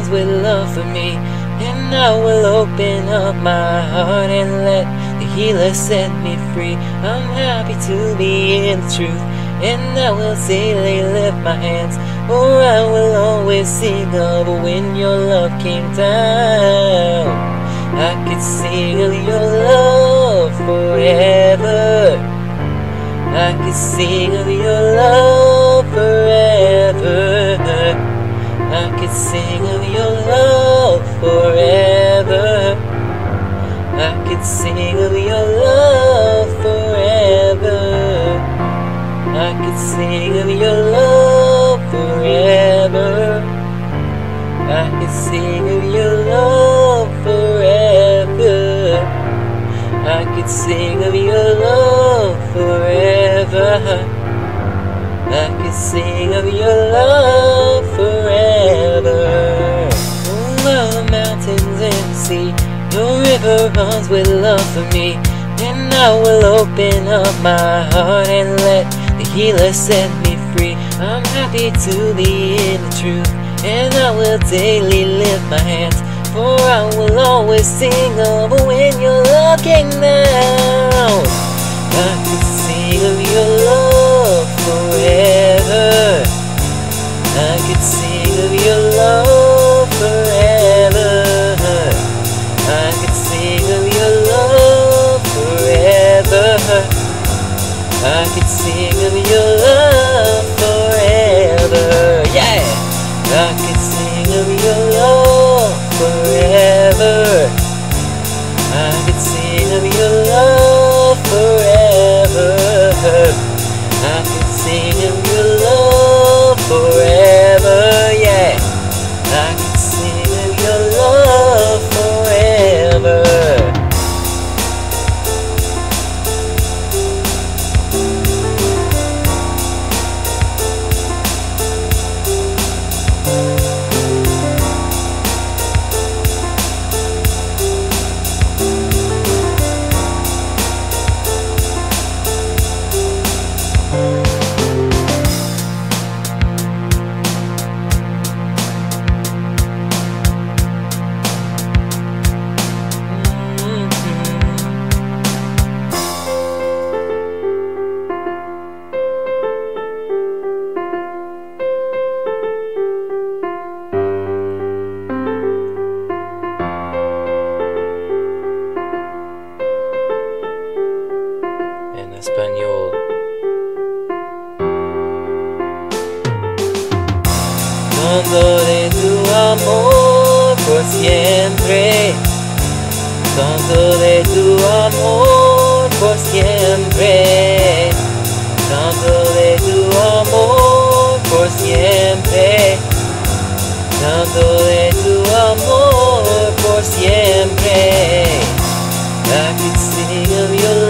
runs with love for me. And I will open up my heart and let the healer set me free. I'm happy to be in the truth. And I will daily lift my hands, for I will always sing of when your love came down. I could of your love forever. I could of your love forever. I could sing of your love forever. I could sing of your love forever. I could sing of your love forever. I could sing of your love forever. I could sing of your love forever. I could sing of your love forever. Over the mountains and sea, your river runs with love for me. And I will open up my heart and let the healer set me free. I'm happy to be in the truth, and I will daily lift my hands. For I will always sing of when you're looking down. I could sing of your love sing of your love forever. I could sing of your love De tu amor por siempre. Todo de tu amor por siempre. Todo de tu amor por siempre. Todo de tu amor por siempre. I could sing of your